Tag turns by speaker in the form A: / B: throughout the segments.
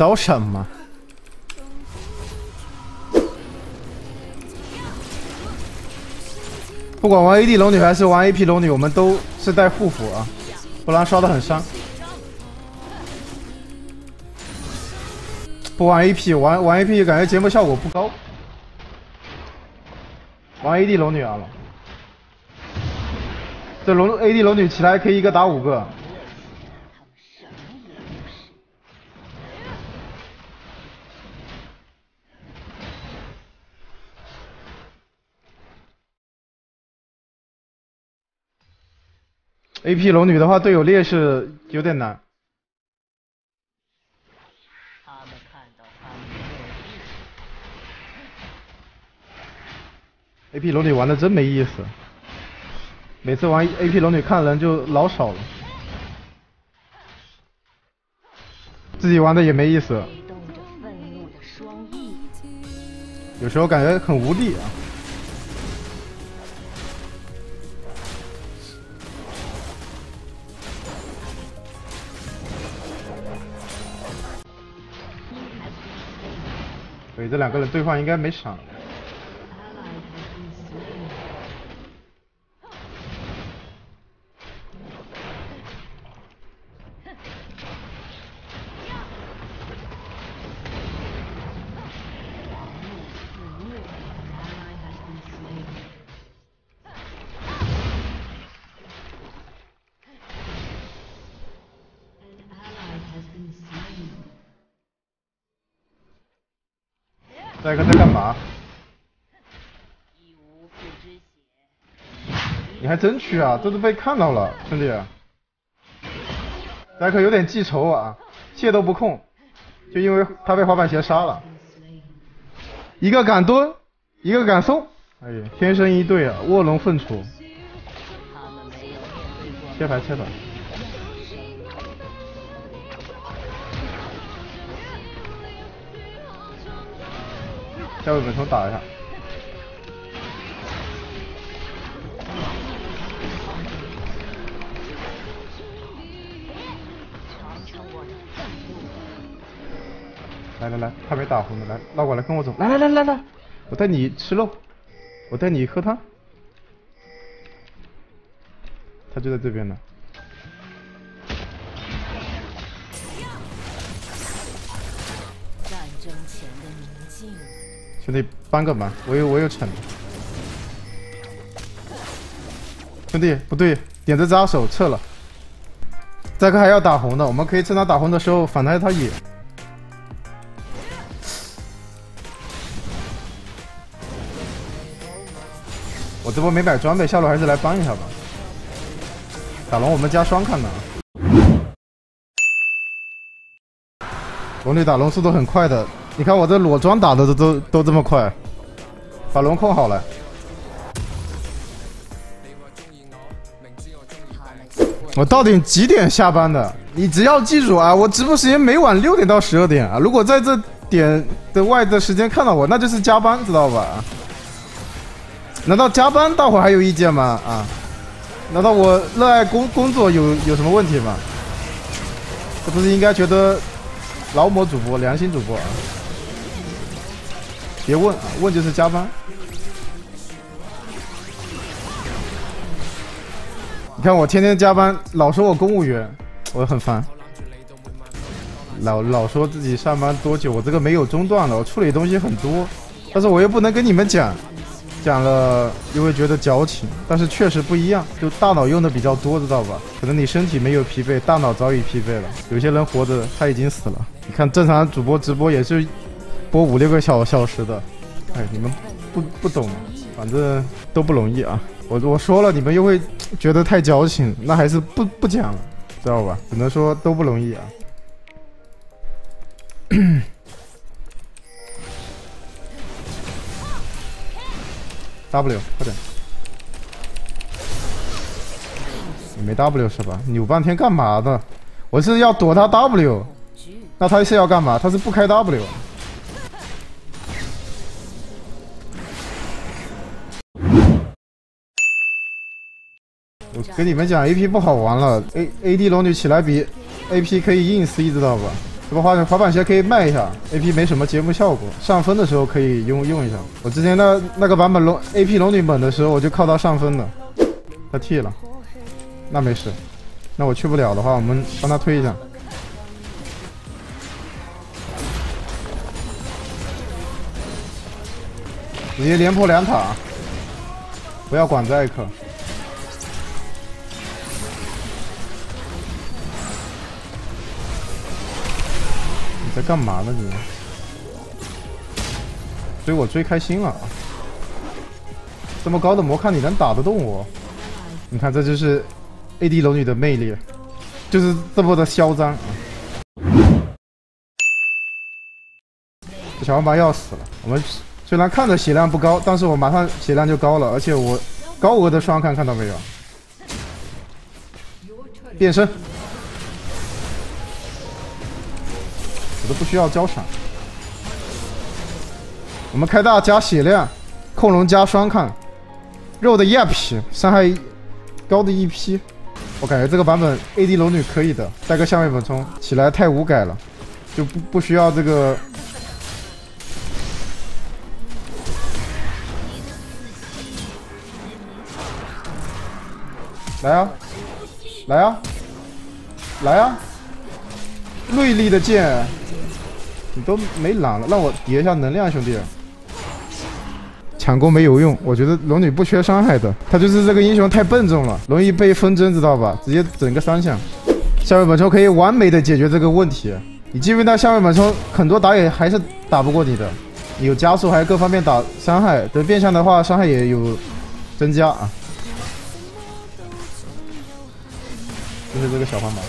A: 找什么？不管玩 AD 龙女还是玩 AP 龙女，我们都是带护符啊，不然刷的很伤。不玩 AP，玩玩 AP 感觉节目效果不高。玩 AD 龙女啊，这龙 AD 龙女起来可以一个打五个。AP 龙女的话，队友劣势有点难。
B: 他们看到他
A: AP 龙女玩的真没意思，每次玩 AP 龙女看人就老少了，自己玩的也没意思，有时候感觉很无力啊。对，这两个人对话应该没闪。再一个在干嘛？你还真去啊？这都被看到了，兄弟。戴克有点记仇啊，蟹都不控，就因为他被滑板鞋杀了。一个敢蹲，一个敢送，哎呀，天生一对啊，卧龙凤雏。切牌切牌。下位本冲打一下。来来来，他没打红的，来绕过来跟我走，来来来来来，我带你吃肉，我带你喝汤。他就在这边呢。兄弟，帮个忙，我有我有惩。兄弟，不对，点着扎手撤了。再克还要打红的，我们可以趁他打红的时候反他一套野。我这波没买装备，下路还是来帮一下吧。打龙我们加双看的。龙女打龙速度很快的，你看我这裸装打的都都都这么快，把龙控好了。我到底几点下班的？你只要记住啊，我直播时间每晚六点到十二点啊。如果在这点的外的时间看到我，那就是加班，知道吧？难道加班大伙还有意见吗？啊？难道我热爱工工作有有什么问题吗？这不是应该觉得劳模主播、良心主播啊？别问，啊，问就是加班。你看我天天加班，老说我公务员，我很烦。老老说自己上班多久，我这个没有中断了，我处理东西很多，但是我又不能跟你们讲，讲了又会觉得矫情。但是确实不一样，就大脑用的比较多，知道吧？可能你身体没有疲惫，大脑早已疲惫了。有些人活着他已经死了。你看正常主播直播也是播五六个小小时的，哎，你们不不懂，反正都不容易啊。我我说了，你们又会觉得太矫情，那还是不不讲了，知道吧？只能说都不容易啊。W，快点！你没 W 是吧？扭半天干嘛的？我是要躲他 W，那他是要干嘛？他是不开 W。跟你们讲，A P 不好玩了，A A D 龙女起来比 A P 可以硬 C，知道吧？这个滑滑板鞋可以卖一下，A P 没什么节目效果，上分的时候可以用用一下。我之前那那个版本龙 A P 龙女猛的时候，我就靠它上分的。他 T 了，那没事。那我去不了的话，我们帮他推一下。直接连破两塔，不要管这艾克。在干嘛呢你？追我追开心了，这么高的魔抗你能打得动我？你看这就是 AD 龙女的魅力，就是这么的嚣张。这小王八要死了，我们。虽然看着血量不高，但是我马上血量就高了，而且我高额的双看看到没有？变身，不需要交闪。我们开大加血量，控龙加双抗，肉的 EP 伤害高的一批我感觉这个版本 AD 龙女可以的，带个下位猛冲起来太无改了，就不不需要这个。来啊，来啊，来啊！锐利的剑，你都没蓝了，让我叠一下能量，兄弟。抢攻没有用，我觉得龙女不缺伤害的，她就是这个英雄太笨重了，容易被分针，知道吧？直接整个三项，下位本冲可以完美的解决这个问题。你即便到下位本冲，很多打野还是打不过你的，有加速，还有各方面打伤害，等变相的话，伤害也有增加啊。就是这个小黄毛，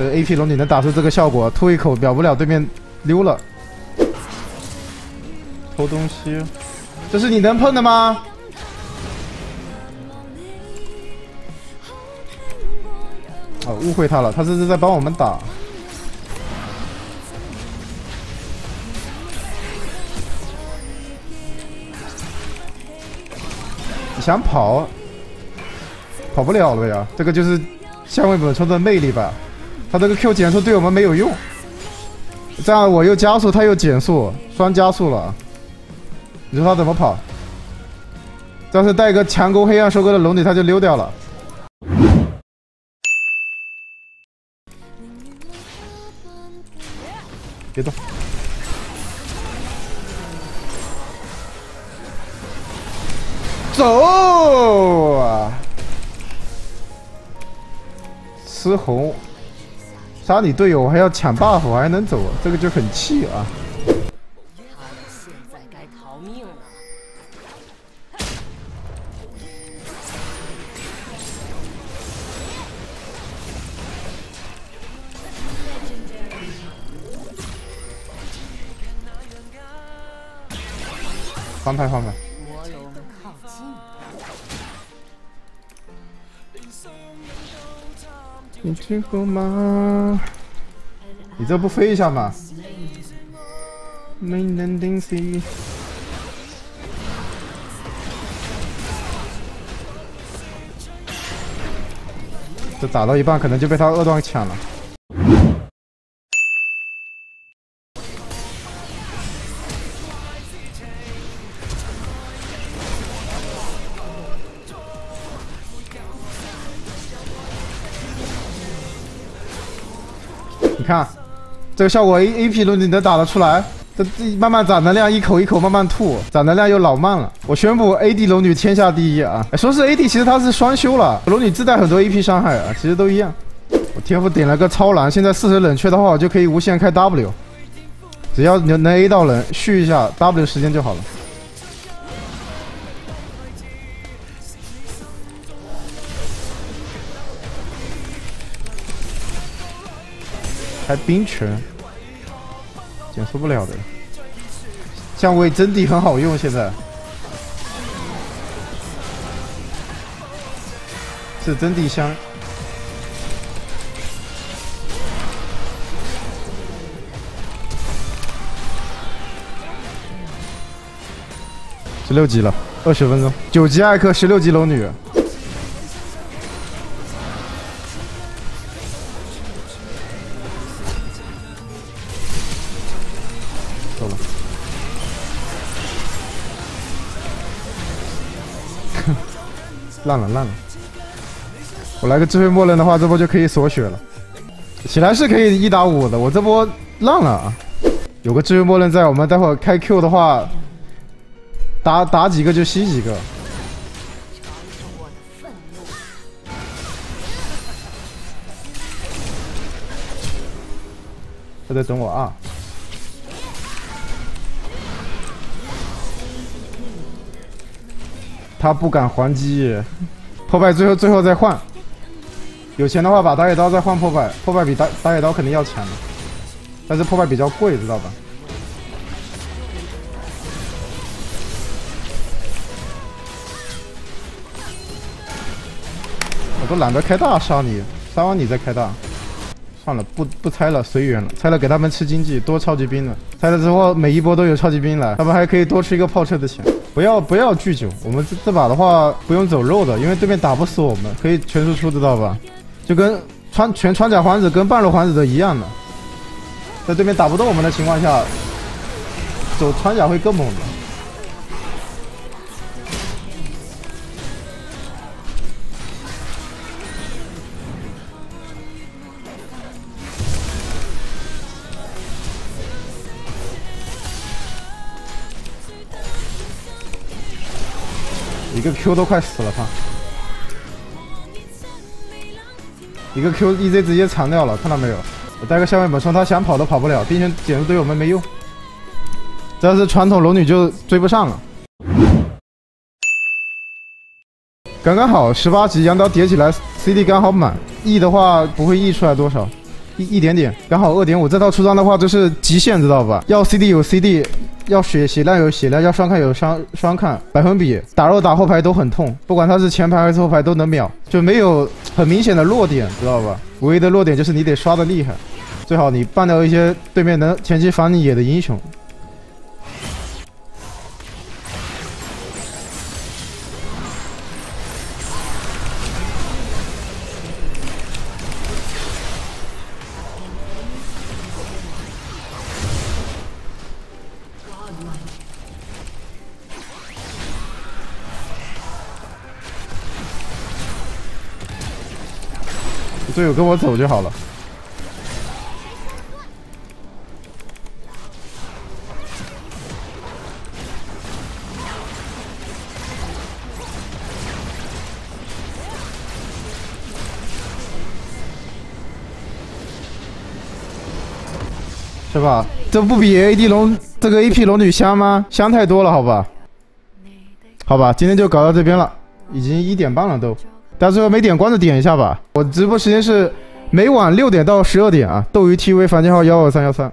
A: 这个 A P 龙女能打出这个效果，吐一口秒不了对面溜了。偷东西，这是你能碰的吗？哦，误会他了，他这是在帮我们打。想跑，跑不了了呀！这个就是相位本冲的魅力吧？他这个 Q 减速对我们没有用，这样我又加速，他又减速，双加速了。你说他怎么跑？要是带个强攻黑暗收割的龙女，他就溜掉了。别动。走啊！吃红，杀你队友，我还要抢 buff，我还能走，这个就很气啊！现在该逃命了。翻牌，翻牌。你去过吗？你这不飞一下吗？没能顶起。这打到一半，可能就被他二段抢了。你看，这个效果 A A P 轮你能打得出来？这慢慢攒能量，一口一口慢慢吐，攒能量又老慢了。我宣布 A D 龙女天下第一啊！说是 A D，其实它是双修了。龙女自带很多 A P 伤害啊，其实都一样。我天赋点了个超蓝，现在四十冷却的话，我就可以无限开 W，只要能能 A 到人，续一下 W 时间就好了。还冰拳，减速不了的。相位真的很好用，现在是真的香。十六级了，二十分钟。九级艾克，十六级龙女。烂了烂了。我来个智慧默认的话，这波就可以锁血了。起来是可以一打五的，我这波浪了啊！有个智慧默认在，我们待会开 Q 的话，打打几个就吸几个。他在等我啊！他不敢还击，破败最后最后再换。有钱的话，把打野刀再换破败，破败比打打野刀肯定要强的，但是破败比较贵，知道吧？我都懒得开大杀你，杀完你再开大。算了，不不拆了，随缘了。拆了给他们吃经济，多超级兵了。拆了之后每一波都有超级兵来，他们还可以多吃一个炮车的钱。不要不要聚酒，我们这这把的话不用走肉的，因为对面打不死我们，可以全输出，知道吧？就跟穿全穿甲皇子跟半路皇子都一样的，在对面打不动我们的情况下，走穿甲会更猛的。一个 Q 都快死了，他。一个 Q E Z 直接残掉了，看到没有？我带个下位猛冲，他想跑都跑不了，冰拳减速对我们没用。这是传统龙女就追不上了。刚刚好，十八级羊刀叠起来，CD 刚好满，E 的话不会 E 出来多少，一一点点，刚好二点五。这套出装的话就是极限，知道吧？要 CD 有 CD。要血血量有血量，要双看有双双看，百分比打肉打后排都很痛，不管他是前排还是后排都能秒，就没有很明显的弱点，知道吧？唯一的弱点就是你得刷的厉害，最好你办掉一些对面能前期反你野的英雄。队友跟我走就好了。是吧？这不比 AD 龙这个 AP 龙女香吗？香太多了，好吧？好吧，今天就搞到这边了，已经一点半了都。大家最后没点关的点一下吧，我直播时间是每晚六点到十二点啊。斗鱼 TV 房间号幺二三幺三。